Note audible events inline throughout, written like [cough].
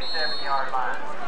27 yard line.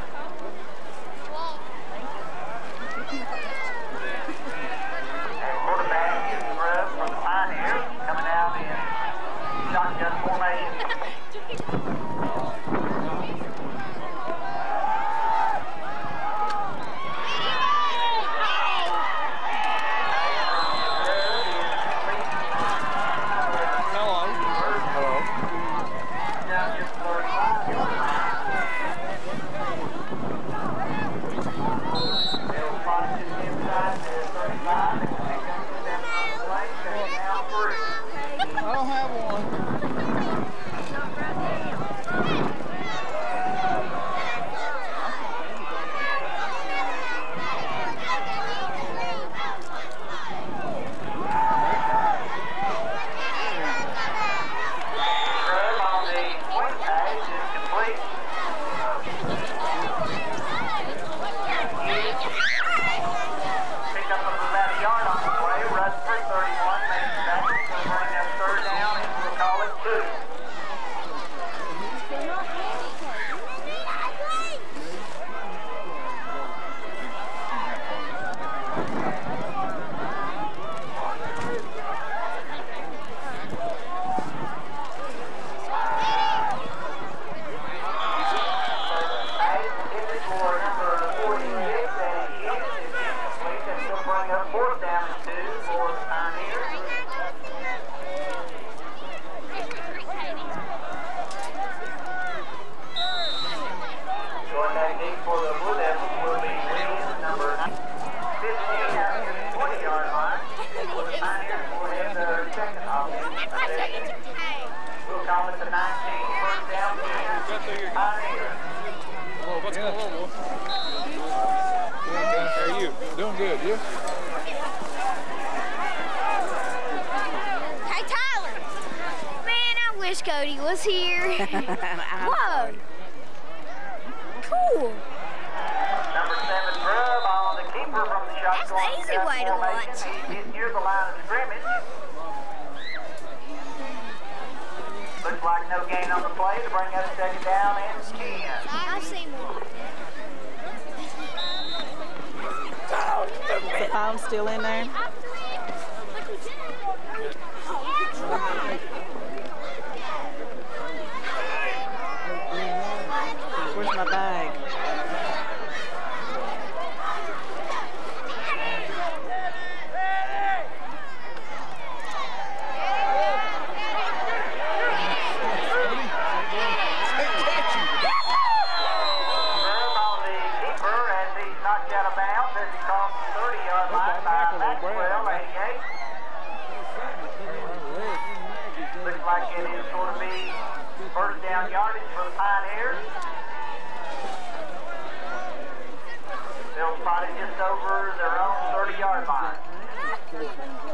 Still in there? Where's my bag? Grub on the keeper as he's knocked out of bounds as he crosses the 30-yard line by Maxwell, 88. Looks like it is going to be first down yardage for the Pioneers. They'll spot it just over their own 30-yard line. Okay,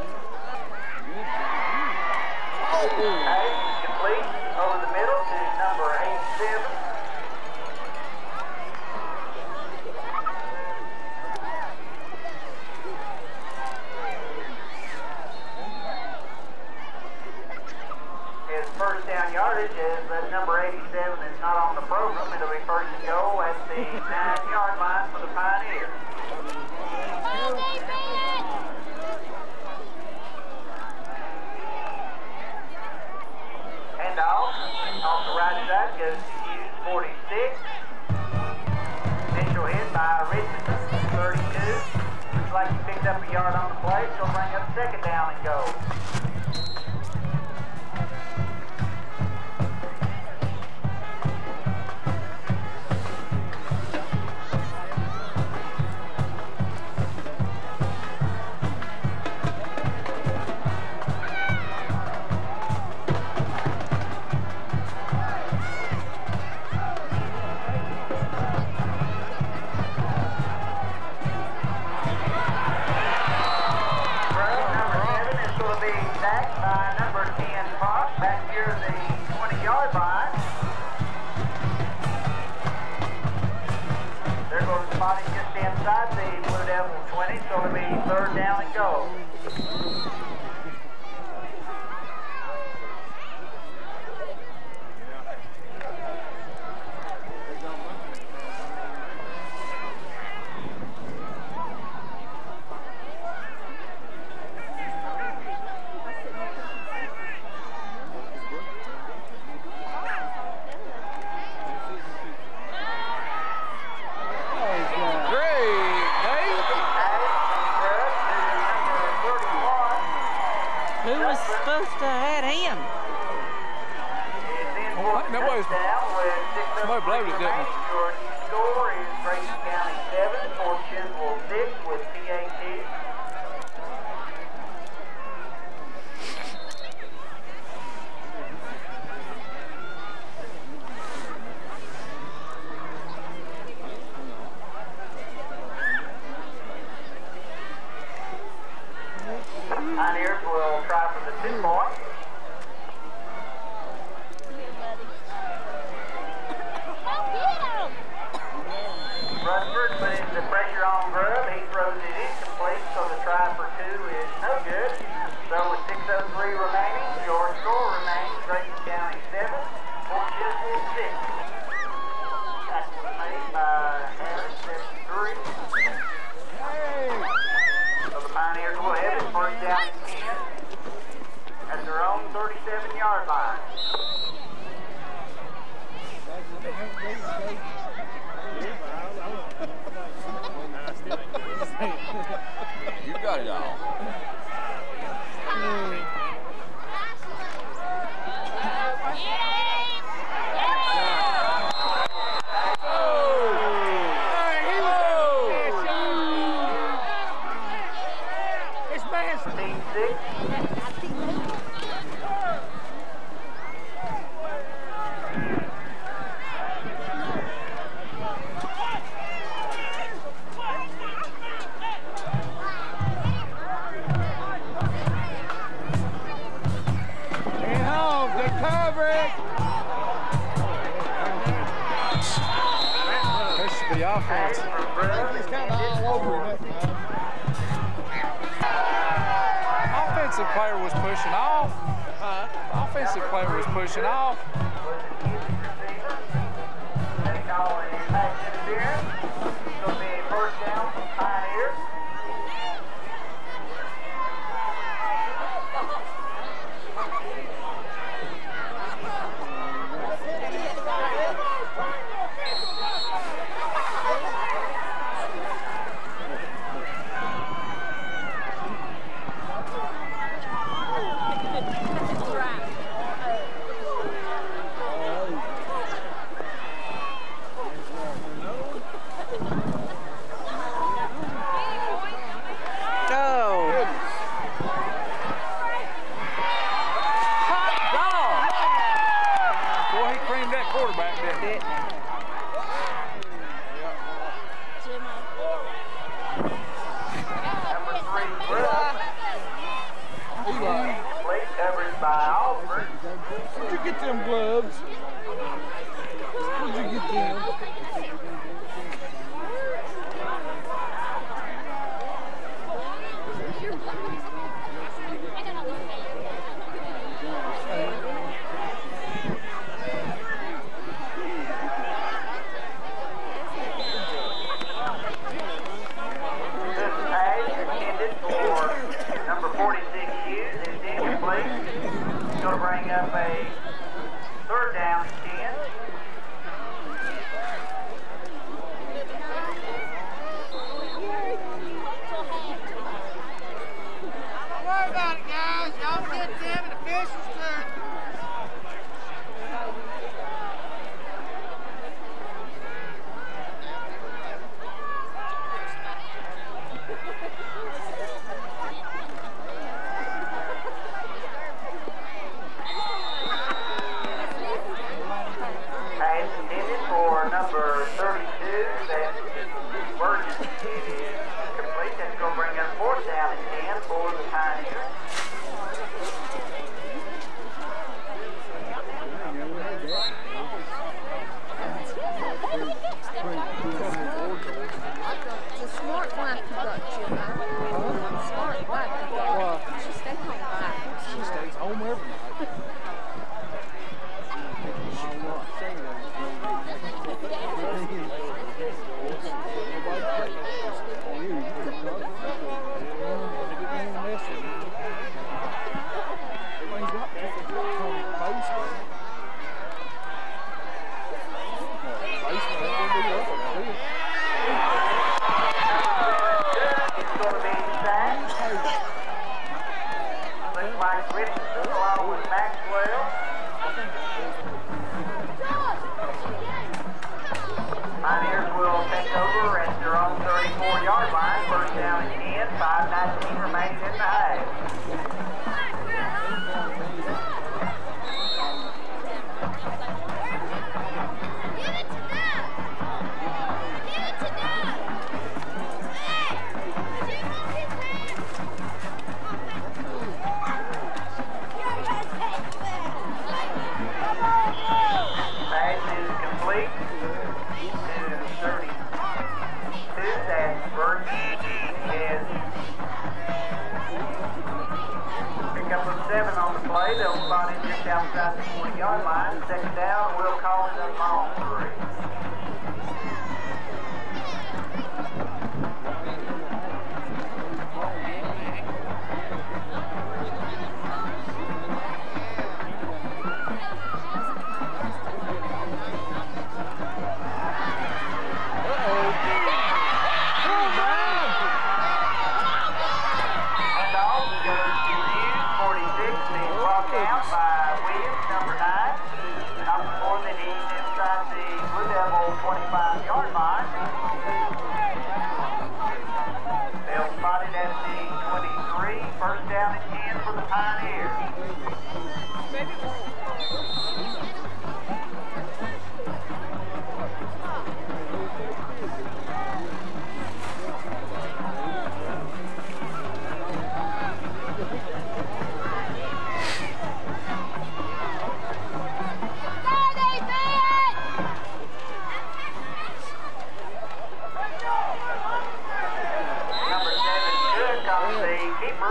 outside the 20-yard line. Second down. We'll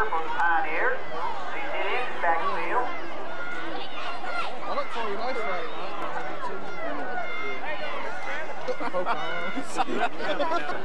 for the Pioneers. Did in the backfield. I look for you nice right [laughs] now.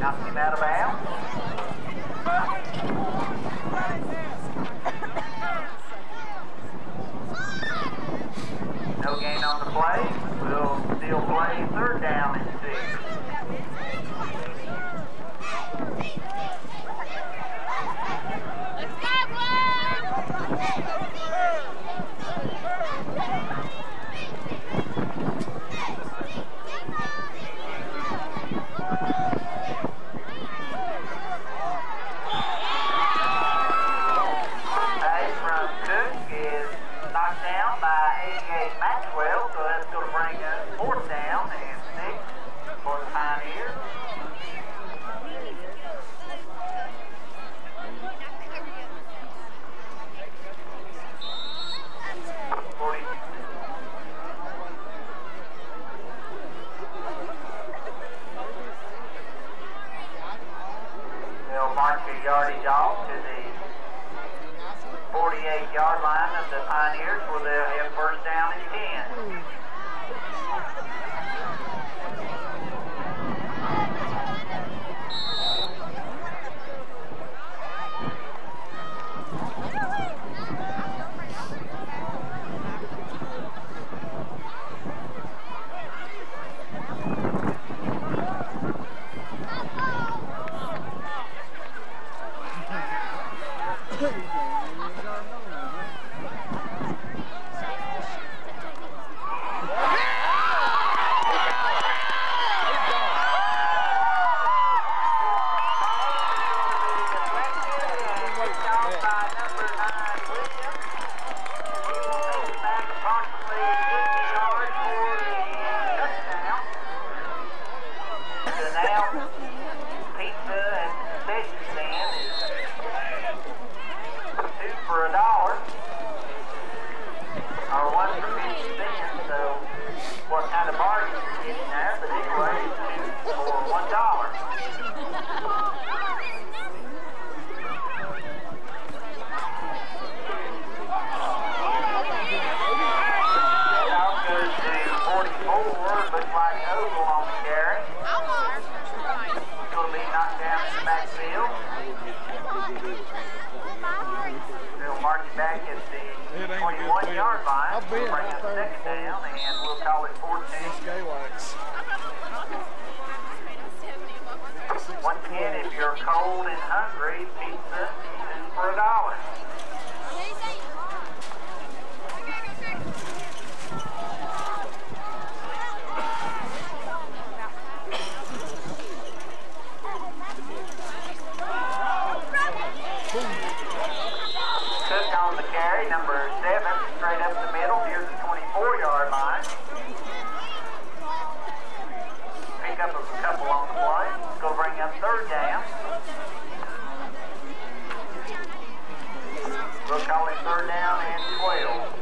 knocking him out of bounds. The pioneers pioneered for their uh, first down. third down and 12.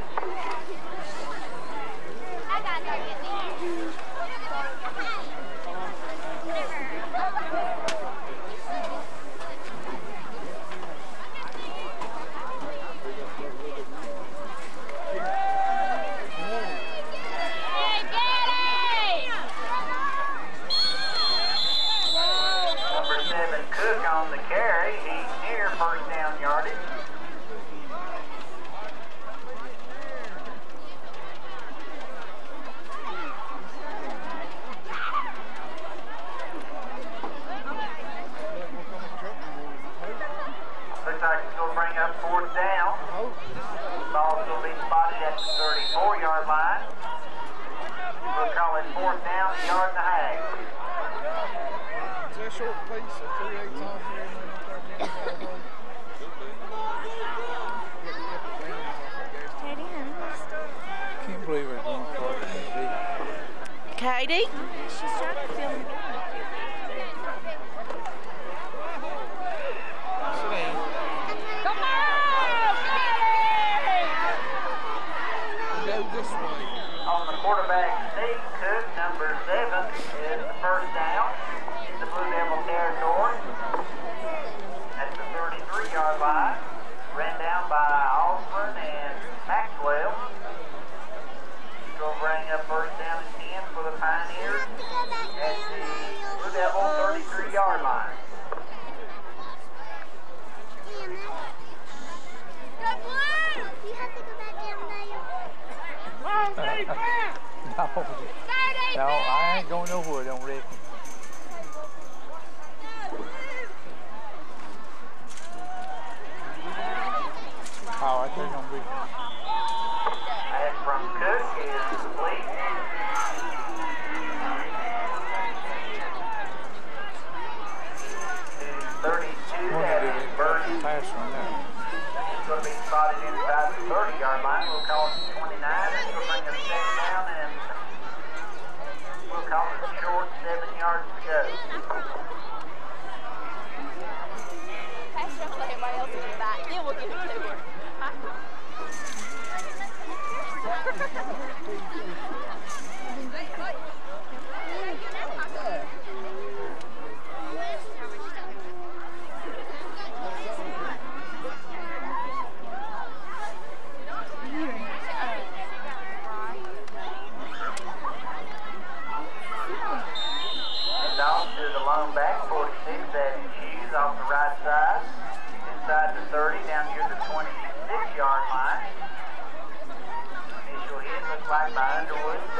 exciting? the 30 yard line. We'll call it 29. Will bring down and we'll call it short, seven yards to go. Pass it else back. will give. Underwood.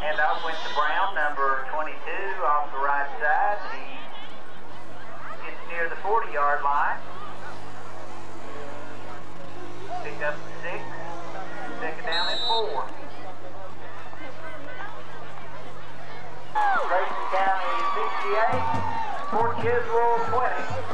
And up went to Brown, number 22, off the right side. He gets near the 40-yard line. Picked up the six. Second down and four. Grayson County 68, Fort 20.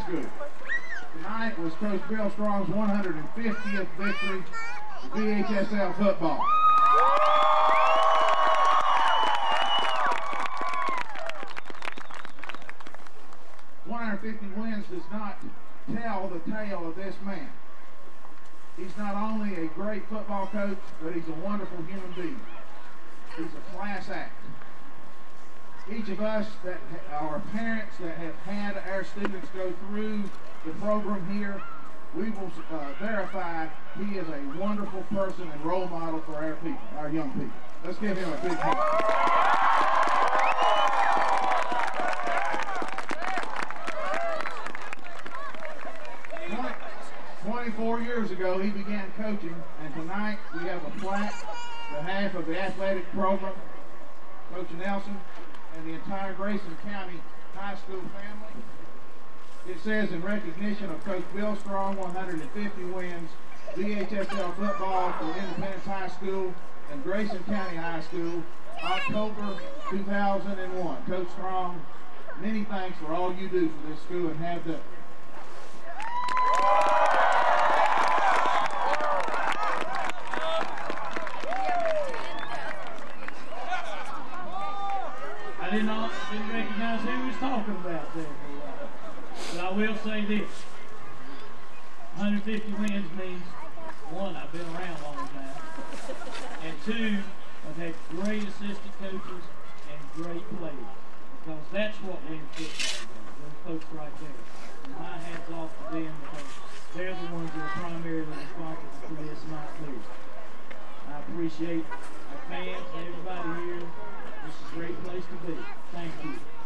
High School. Tonight was Coach Bill Strong's 150th victory VHSL football. One hundred fifty wins does not tell the tale of this man. He's not only a great football coach, but he's a wonderful human being. He's a class act. Each of us that ha- are parents that have had our students go through the program here, we will uh, verify he is a wonderful person and role model for our people, our young people. Let's give him a big hand. 24 years ago, he began coaching, and tonight we have a plaque on behalf of the athletic program, Coach Nelson, and the entire Grayson County High School family. It says in recognition of Coach Bill Strong, 150 wins, VHSL football for Independence High School and Grayson County High School, October 2001. Coach Strong, many thanks for all you do for this school and have done. I did not didn't recognize who he was talking about there. for a while. But I will say this. 150 wins means one, I've been around a long time. And two, I've had great assistant coaches and great players. Because that's what wins football. Those folks right there. My hat's off to them because they're the ones that are primarily responsible for this night too. I appreciate our fans and everybody here. This is a great place to be. Thank you.